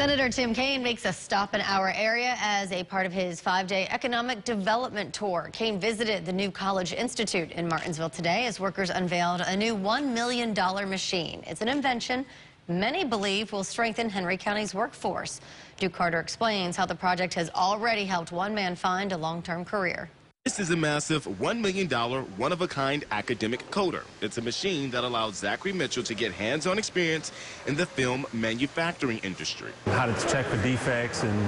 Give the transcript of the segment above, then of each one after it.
Senator Tim Kaine makes a stop in our area as a part of his five-day economic development tour. Kaine visited the new College Institute in Martinsville today as workers unveiled a new $1 million machine. It's an invention many believe will strengthen Henry County's workforce. Duke Carter explains how the project has already helped one man find a long-term career. This is a massive $1 million, one-of-a-kind academic coater. It's a machine that allows Zachary Mitchell to get hands-on experience in the film manufacturing industry. How to check for defects and,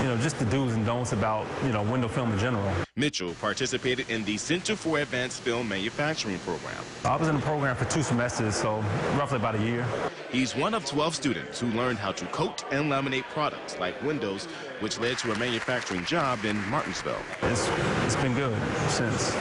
you know, just the do's and don'ts about, you know, window film in general. Mitchell participated in the Center for Advanced Film Manufacturing program. I was in the program for two semesters, so roughly about a year. He's one of 12 students who learned how to coat and laminate products like windows, which led to a manufacturing job in Martinsville. It's, it's been good since.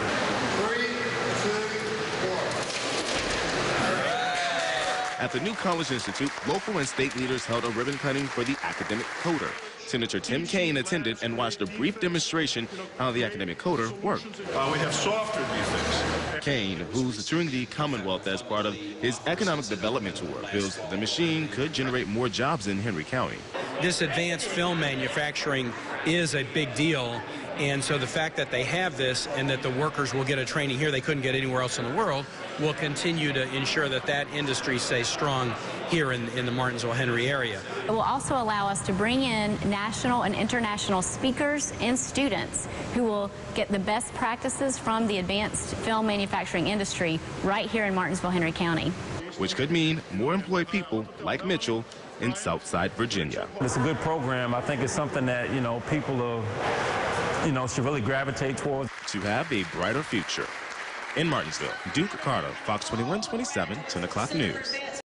At the New College Institute, local and state leaders held a ribbon cutting for the academic coater. Senator Tim Kaine attended and watched a brief demonstration how the academic coater worked. Uh, we have softer defects. Kaine, who's touring the Commonwealth as part of his economic development tour, feels the machine could generate more jobs in Henry County. This advanced film manufacturing is a big deal. And so the fact that they have this and that the workers will get a training here they couldn't get anywhere else in the world will continue to ensure that that industry stays strong here in, in the Martinsville-Henry area. It will also allow us to bring in national and international speakers and students who will get the best practices from the advanced film manufacturing industry right here in Martinsville-Henry County. Which could mean more employed people like Mitchell in Southside Virginia. It's a good program. I think it's something that, you know, people are you know, should really gravitate towards. To have a brighter future. In Martinsville, Duke Carter, Fox 21 27, 10 o'clock news.